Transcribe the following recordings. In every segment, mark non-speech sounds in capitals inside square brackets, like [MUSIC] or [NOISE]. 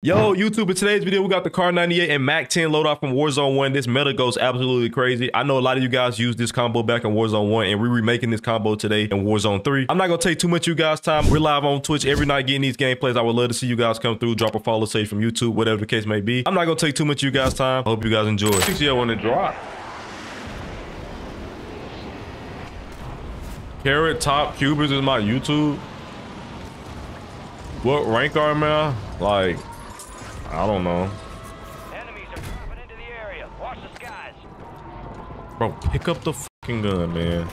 Yo, YouTube, in today's video, we got the Kar98 and MAC 10 loadout from Warzone 1. This meta goes absolutely crazy. I know a lot of you guys use this combo back in Warzone 1, and we're remaking this combo today in Warzone 3. I'm not going to take too much of you guys' time. We're live on Twitch every night getting these gameplays. I would love to see you guys come through, drop a follow, say from YouTube, whatever the case may be. I'm not going to take too much of you guys' time. I hope you guys enjoy. 60 when it drop. Carrot Top Cubers is my YouTube. What rank are man? Like, I don't know. Enemies are dropping into the area. Watch the skies. Bro, pick up the fucking gun, man.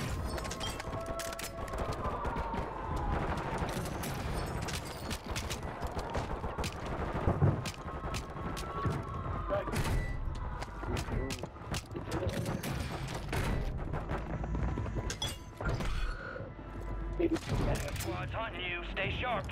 Squad's hunting you. Stay sharp.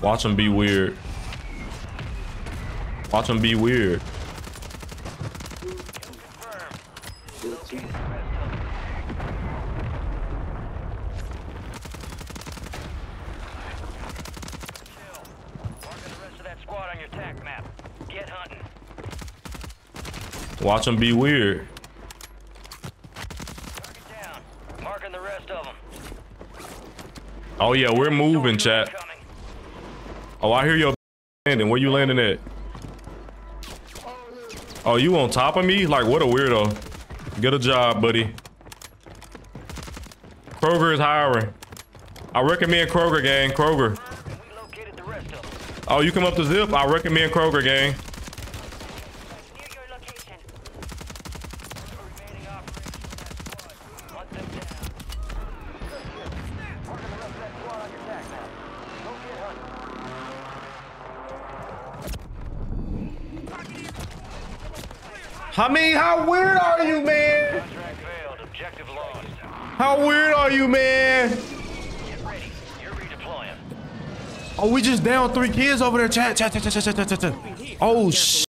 Watch him be weird. Watch him be weird. Confirmed. Located the rest of them. Chill. Marking the rest of that squad on your tac map. Get hunting. Watch them be weird. Oh yeah, we're moving, chat. Oh, I hear your [LAUGHS] landing. Where you landing at? Oh, you on top of me? Like, what a weirdo. Get a job, buddy. Kroger is hiring. I recommend Kroger, gang. Kroger. Oh, you come up the zip? I recommend Kroger, gang. Near your location. Remaining operations in that squad. Hunt them down. Marking the rest of that squad on your tac map. Go get hunting. I mean, how weird are you, man? Contract failed. Objective lost. How weird are you, man? Get ready. You're redeploying. Oh, we just down three kids over there. Chat, chat, chat, chat, chat, chat, chat, chat. Oh, sh.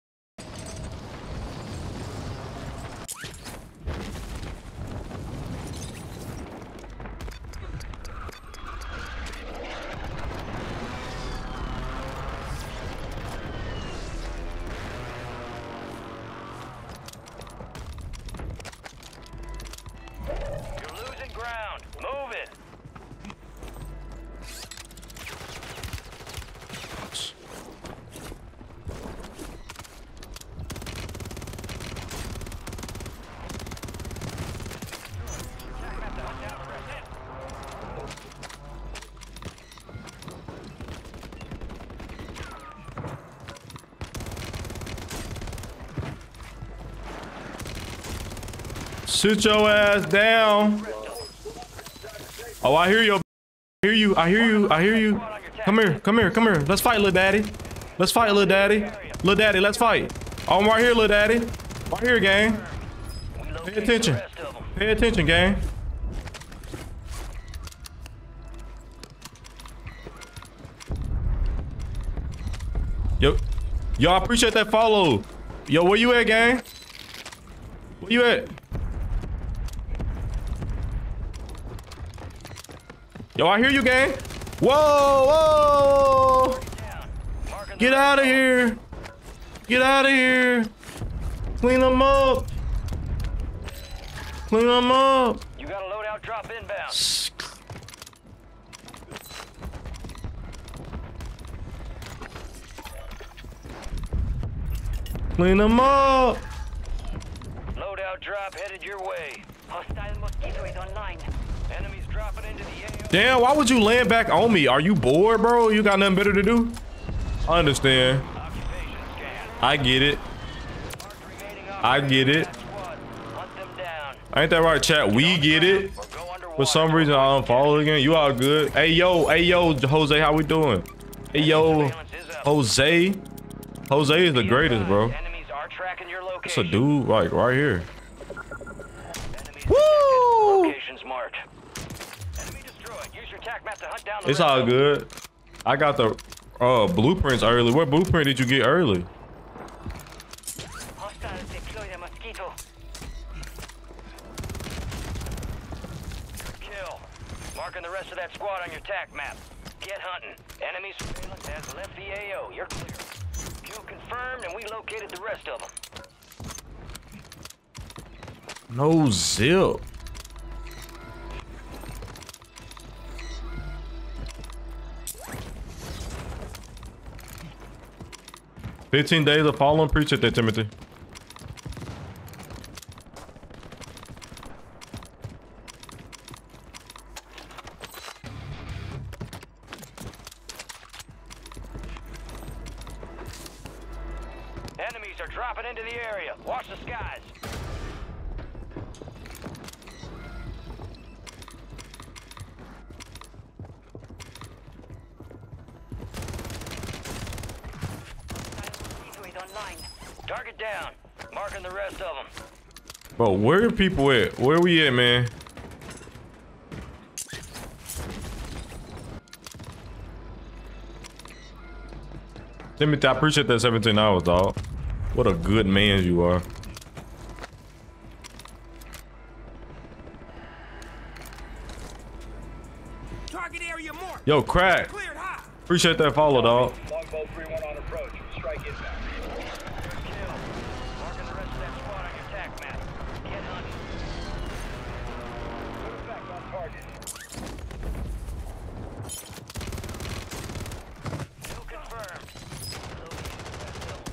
Sit your ass down. Oh, I hear you. I hear you. I hear you. I hear you. Come here. Come here. Come here. Let's fight, little daddy. Let's fight, little daddy. Little daddy, let's fight. I'm right here, little daddy. Right here, gang. Pay attention. Pay attention, gang. Yo, yo, I appreciate that follow. Yo, where you at, gang? Where you at? Yo, I hear you, gang. Whoa, whoa. Get out of here. Get out of here. Clean them up. Clean them up. You got a loadout drop inbound. Clean them up. Loadout drop headed your way. Hostile mosquito is online. Damn, why would you land back on me? Are you bored, bro? You got nothing better to do? I understand. I get it. I get it. Ain't that right, chat? We get it. For some reason, I unfollowed again. You all good? Hey, yo. Hey, yo, Jose, how we doing? Hey, yo. Jose. Jose is the greatest, bro. It's a dude, like, right here. It's all good. I got the Uh, blueprints early. What blueprint did you get early? Hostiles deploy the Marking the rest of that squad on your tac map. Get hunting. Enemy surveillance has left the AO. You're clear. Kill confirmed, and we located the rest of them. No zip. Fifteen days of following. Appreciate that, Timothy. People at? Where we at, man? Timothy, I appreciate that 17 hours, dog. What a good man you are. Target area marked. Yo, crack. Appreciate that follow, dog. Longbow 3-1 on approach. Strike inbound. Kill. Marking the rest of that squad on your tac map. Get hunting. Good effect on target. Kill confirmed. Located the rest of them.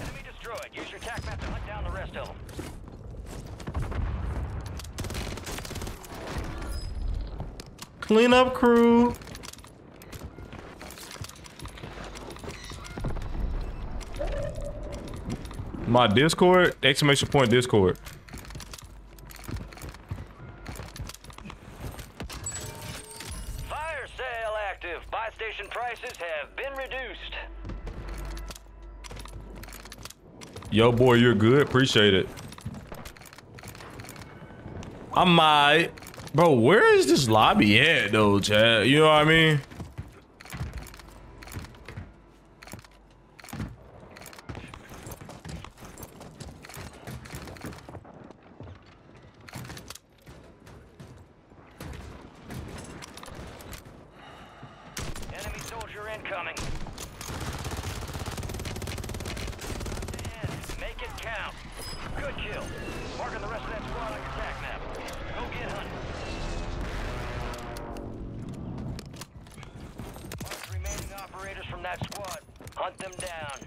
Enemy destroyed. Use your tac map to hunt down the rest of them. Cleanup crew. My Discord, exclamation point Discord. Fire sale active. Buy station prices have been reduced. Yo, boy, you're good. Appreciate it. I might. Bro, where is this lobby at, though, Chad? You know what I mean? Enemy soldier incoming. Make it count. Good kill. Marking the rest of that squad on your tac map. Go get hunting. Mark the remaining that squad. Hunt them down.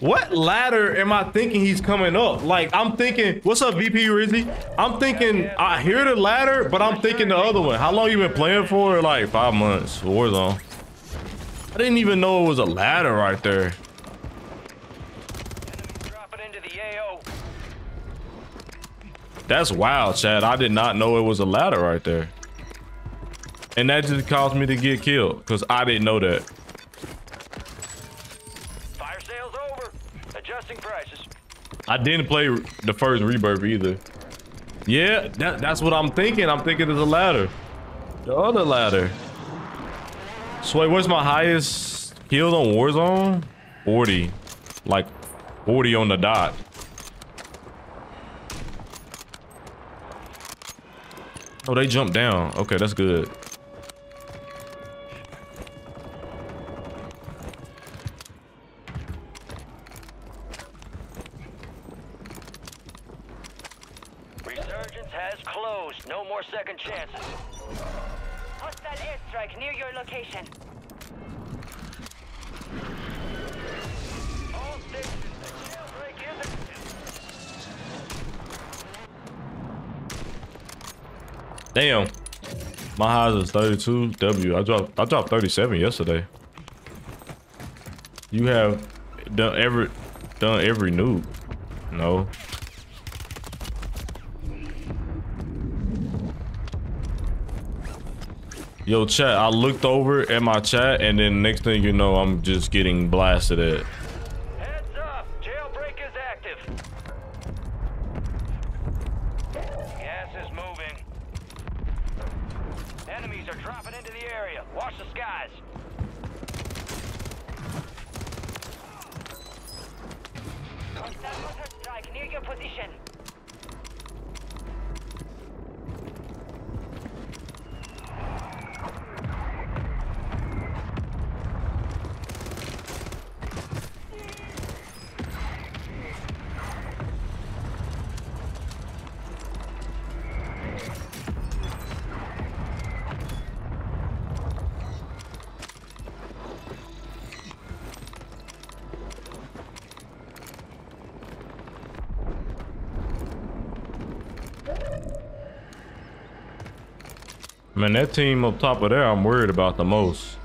What ladder am I thinking he's coming up? Like, I'm thinking, what's up, VP Rizzy? I'm thinking, I hear the ladder, but I'm thinking the other one. How long you been playing for? Like, five months. Warzone. I didn't even know it was a ladder right there. Enemy dropping into the AO. That's wild, Chad. I did not know it was a ladder right there. And that just caused me to get killed because I didn't know that. Fire sale's over. Adjusting prices. I didn't play the first rebirth either. Yeah, that, that's what I'm thinking. I'm thinking there's a ladder. The other ladder. Wait, what's my highest kill on Warzone? 40. Like 40 on the dot. Oh, they jumped down. Okay, that's good. Resurgence has closed. No more second chances. Hostile airstrike near your location. All stations, the jailbreak is active. Damn. My highs is 32 W. I dropped I dropped 37 yesterday. You have done every done every nuke. No. Yo, chat, I looked over at my chat and then next thing you know, I'm just getting blasted at. Heads up! Jailbreak active. Gas is moving. Enemies are dropping into the area. Watch the skies. Hostile mortar strike near your position. Man, that team up top of there, I'm worried about the most.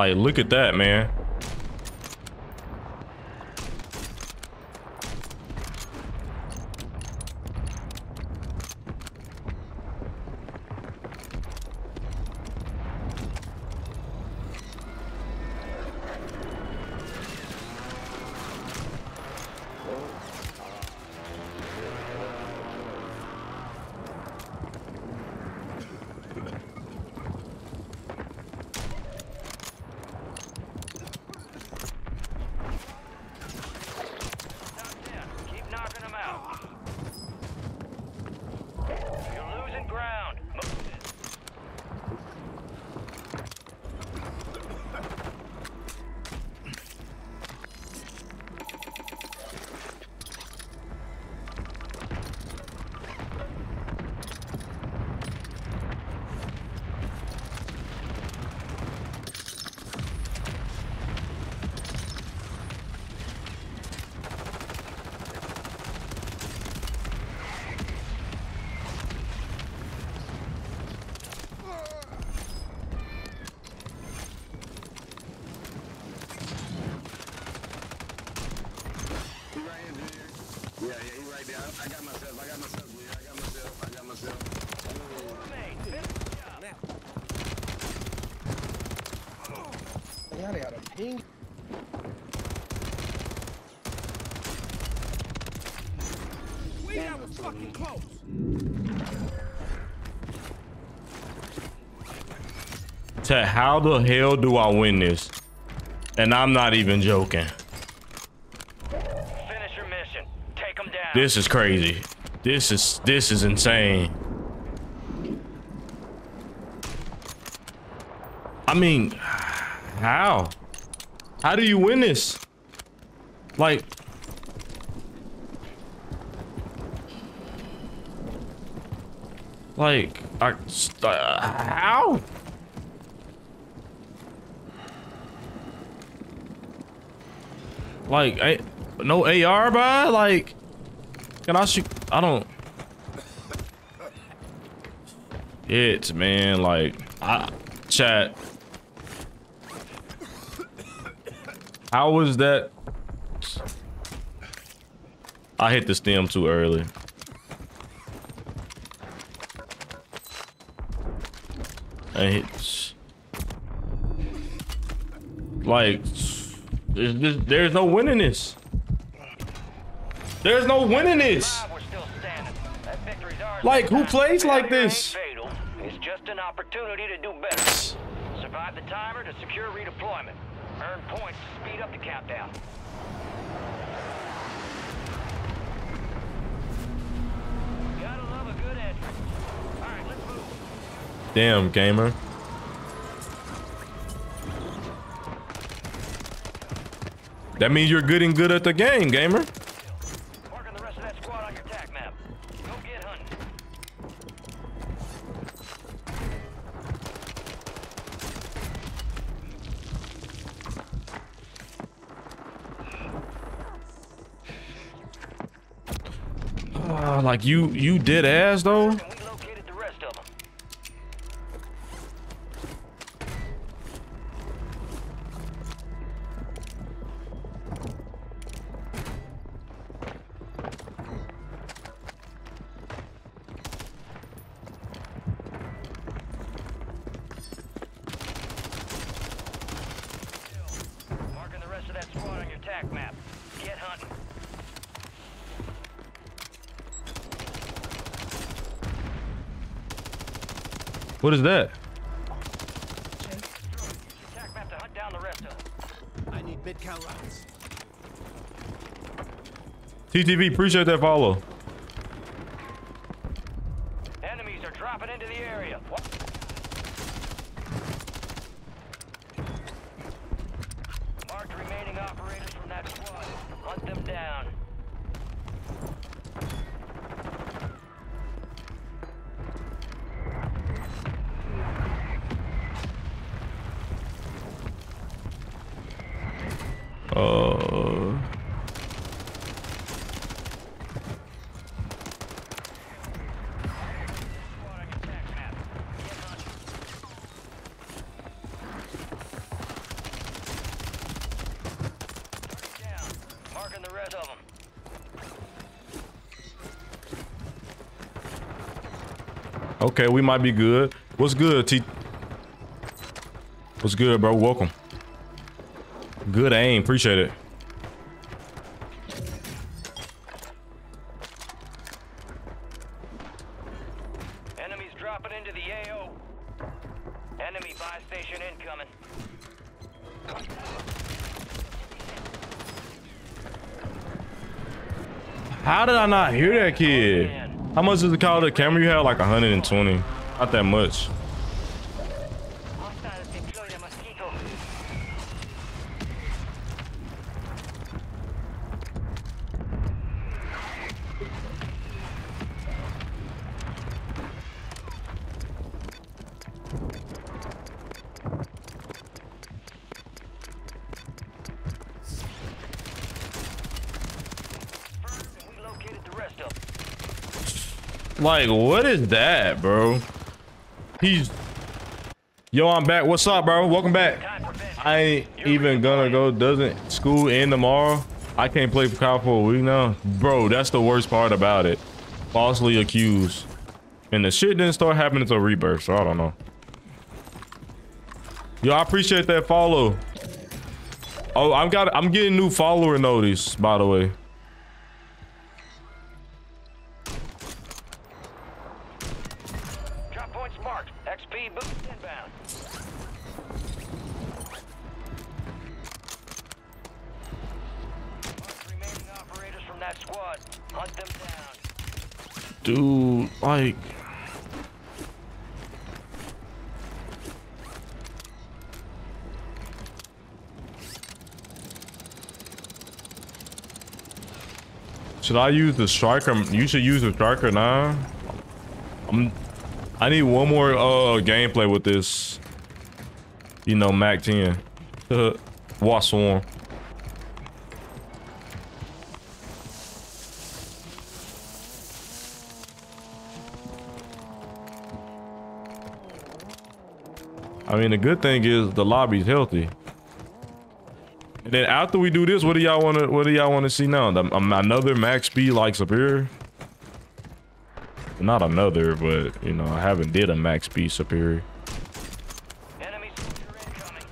Like, look at that, man. Top 10. Keep knocking them out. You're losing ground. Move it. He right here, Junior. Yeah, yeah, he right there. I, I got myself. I got myself, Junior. I got myself. I got myself. Remain. Finish the job. Yeah, they got a ping. We that was fucking close. Chat, how the hell do I win this? And I'm not even joking. Finish your mission. Take them down. This is crazy. This is this is insane. I mean, how? How do you win this? Like Like, I, uh, how? Like, I, no AR by? Like, can I shoot? I don't. It's man, like, I chat. How was that? I hit the stem too early. I hit. Like, there's, there's, there's no winning this. There's no winning this. Like, who plays like this? It's just an opportunity to do better. Survive the timer to secure redeployment. Earn points to speed up the countdown. Damn, gamer. That means you're good and good at the game, gamer. Ah, like you you did ass though What is that? Tac map to hunt down the rest of them. I need mid-cal rounds. TTV, appreciate that follow. Enemies are dropping into the area. What? Marked remaining operators from that squad. Hunt them down. Uh, Squad on your tac map. Get hunting. Target down. Marking the rest of them. Okay, we might be good. What's good, T? What's good, bro? Welcome. Good aim, appreciate it. Enemies dropping into the AO. Enemy buy station incoming. How did I not hear that kid? How much is the call the camera you have? Like 120. Not that much. Hostiles deploy the mosquito. Confirmed, and we located the rest of them. Like, what is that, bro? He's. Yo, I'm back. What's up, bro? Welcome back. I ain't even gonna go. Doesn't school end tomorrow? I can't play for Kyle for a week now, bro. That's the worst part about it. Falsely accused, and the shit didn't start happening until rebirth. So I don't know. Yo, I appreciate that follow. Oh, I'm got. I'm getting new follower notice, by the way. Should I use the striker? You should use the striker now. I'm. I need one more uh gameplay with this. You know, Mac 10. Uh, Wasp Swarm. I mean, the good thing is the lobby's healthy. And then after we do this, what do y'all want to? What do y'all want to see now? The, um, another max speed like Superi? Not another, but you know, I haven't did a max speed Superi. Enemy soldier incoming.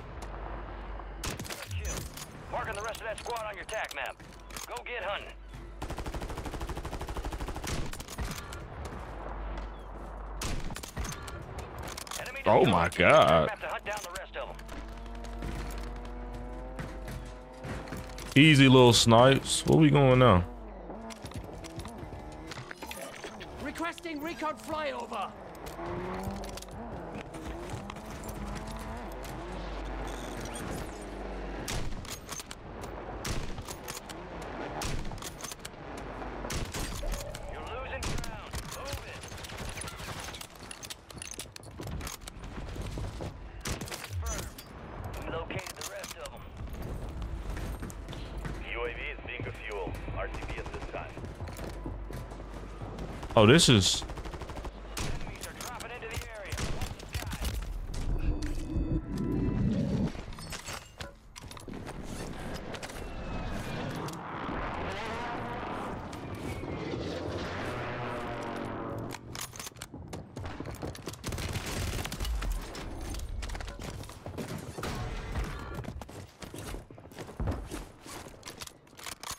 Easy little snipes. What we going now? Requesting recon flyover. You're losing ground. Move it. Confirmed. We located the rest of them. UAV is bingo fuel. RTB at this is. Enemies are dropping into the area. Watch the skies.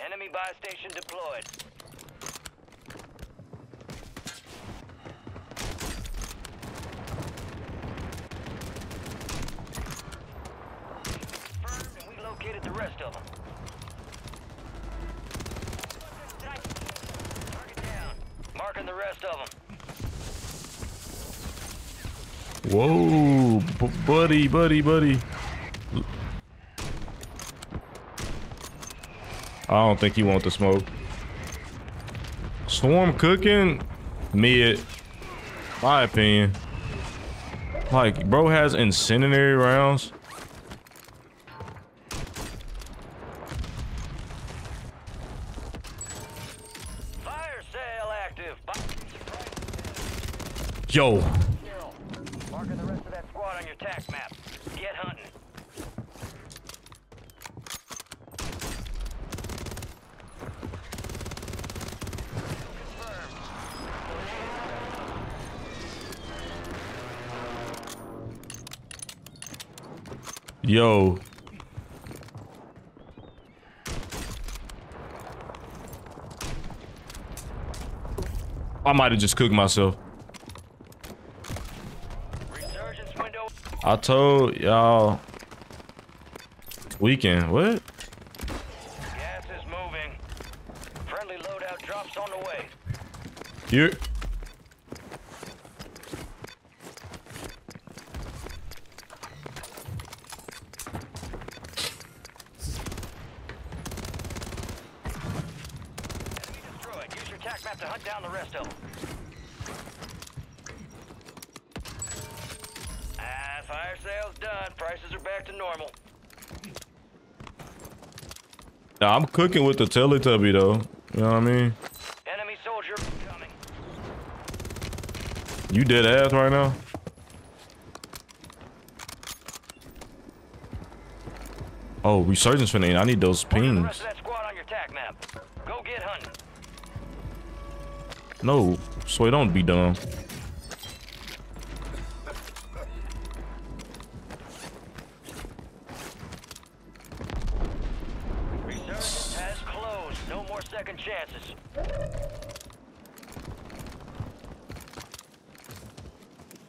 Enemy buy station deployed. Confirmed, and we located the rest of them. Target down. Marking the rest of them. Whoa, buddy, buddy, buddy. I don't think he want the smoke. Swarm cooking, mid. My opinion. Like, bro has incendiary rounds. Fire sale active. Yo, Zero. Marking the rest of that squad on your tac map. Get hunting. Confirmed. Yo. I might have just cooked myself. I told y'all weekend. What? Gas is moving. Friendly loadout drops on the way. You Enemy destroyed. Use your tac map to hunt down the rest of them. Ah, fire sale's done. Prices are back to normal. Nah, I'm cooking with the Teletubby though. You know what I mean? Enemy soldier coming. You dead ass right now? Oh, resurgence finna. I need those pings. rest of that squad on your tac map. Go get hunting. No, so don't be dumb. Resurgence has closed. No more second chances.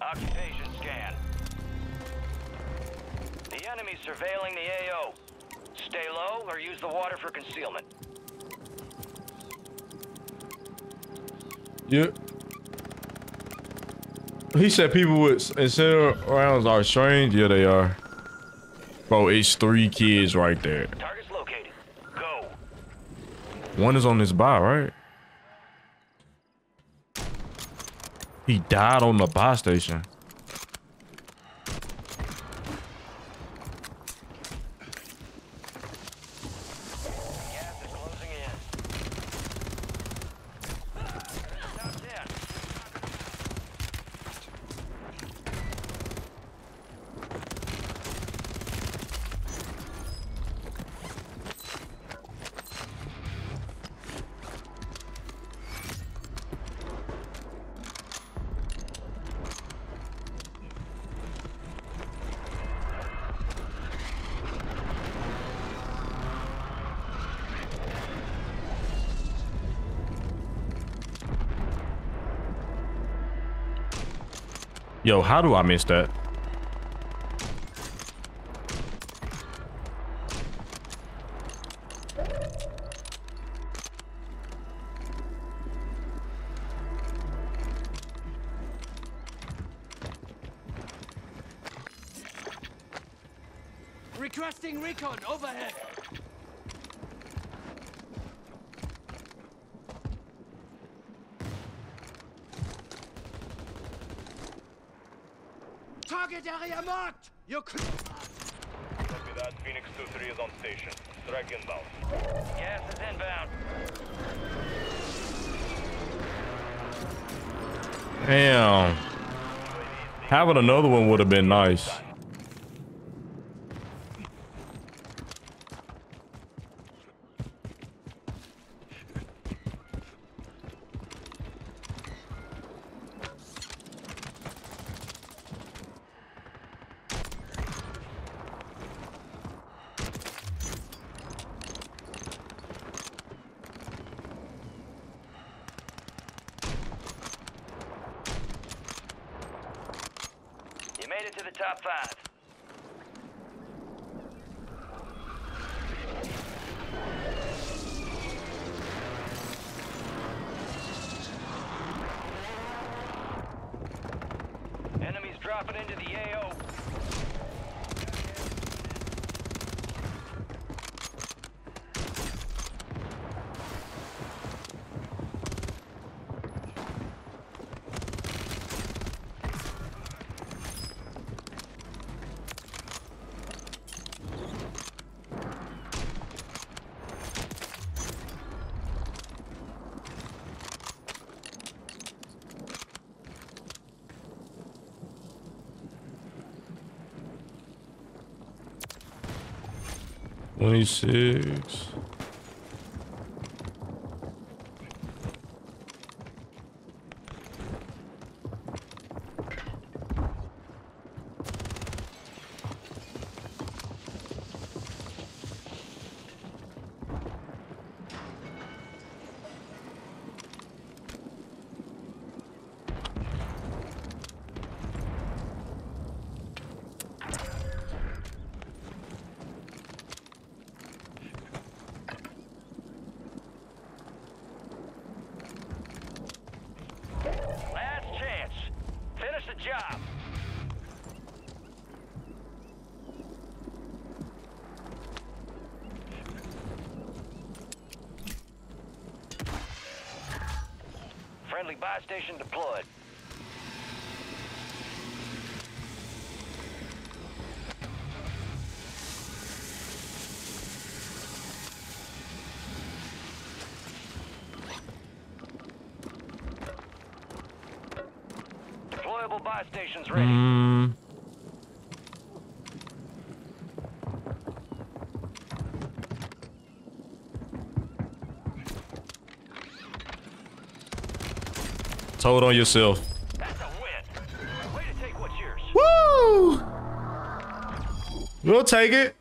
Occupation scan. The enemy's surveilling the AO. Stay low or use the water for concealment. Yeah. He said people with incendiary rounds are strange. Yeah, they are. Bro, it's three kids right there. One is on this buy, right? He died on the buy station. Yo, how do I miss that? Requesting recon overhead. Target area marked. You could. Copy that. Phoenix 2-3 is on station. Strike inbound. Gas is inbound. Damn. Having another one would have been nice. Top five. 26. Friendly buy station deployed. Deployable buy stations ready. Told on yourself. That's a win. Way to take what's yours. Woo! We'll take it.